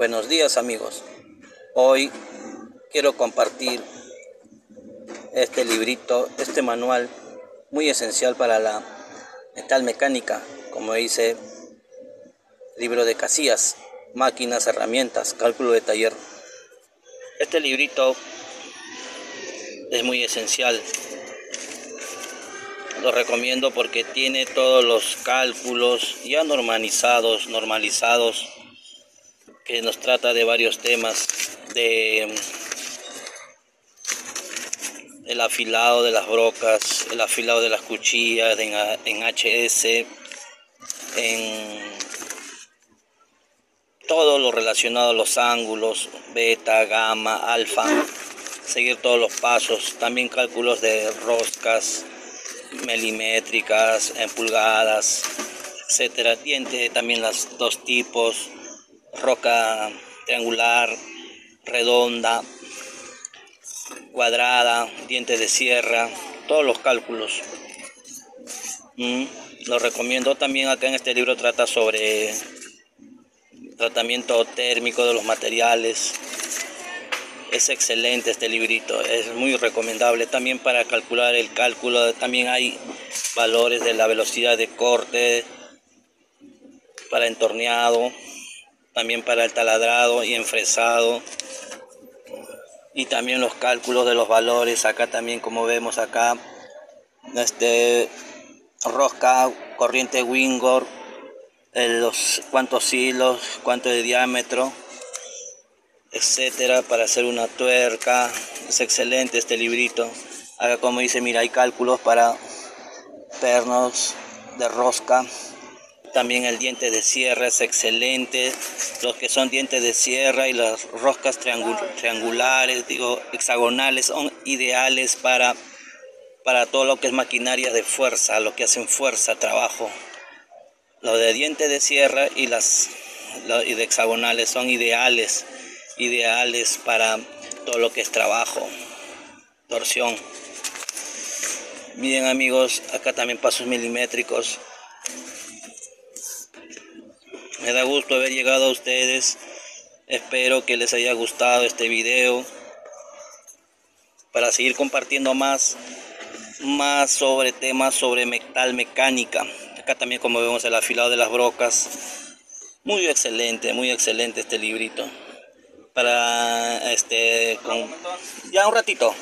Buenos días amigos. Hoy quiero compartir este librito, este manual muy esencial para la metal mecánica, como dice libro de Casillas, máquinas, herramientas, cálculo de taller. Este librito es muy esencial. Lo recomiendo porque tiene todos los cálculos ya normalizados, normalizados que nos trata de varios temas, de el afilado de las brocas, el afilado de las cuchillas en, en HS, en todo lo relacionado a los ángulos, beta, gamma, alfa, seguir todos los pasos, también cálculos de roscas milimétricas, en pulgadas, etcétera, diente también los dos tipos, roca triangular, redonda, cuadrada, diente de sierra, todos los cálculos. Mm, lo recomiendo también acá en este libro trata sobre tratamiento térmico de los materiales. Es excelente este librito, es muy recomendable también para calcular el cálculo. También hay valores de la velocidad de corte para entorneado también para el taladrado y enfresado. Y también los cálculos de los valores. Acá también como vemos acá este rosca corriente Wingor los cuántos hilos cuánto de diámetro etcétera para hacer una tuerca. Es excelente este librito. Acá como dice mira hay cálculos para pernos de rosca también el diente de sierra es excelente. Los que son dientes de sierra y las roscas triangulares, digo, hexagonales, son ideales para, para todo lo que es maquinaria de fuerza, lo que hacen fuerza, trabajo. Los de diente de sierra y las y de hexagonales son ideales, ideales para todo lo que es trabajo, torsión. Miren amigos, acá también pasos milimétricos me da gusto haber llegado a ustedes. Espero que les haya gustado este video. Para seguir compartiendo más, más sobre temas sobre metal mecánica. Acá también como vemos el afilado de las brocas. Muy excelente, muy excelente este librito. Para este ya un ratito.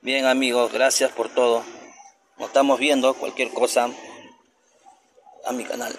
Bien amigos, gracias por todo. Nos estamos viendo cualquier cosa a mi canal.